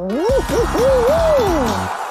Ooh, ooh, ooh, ooh.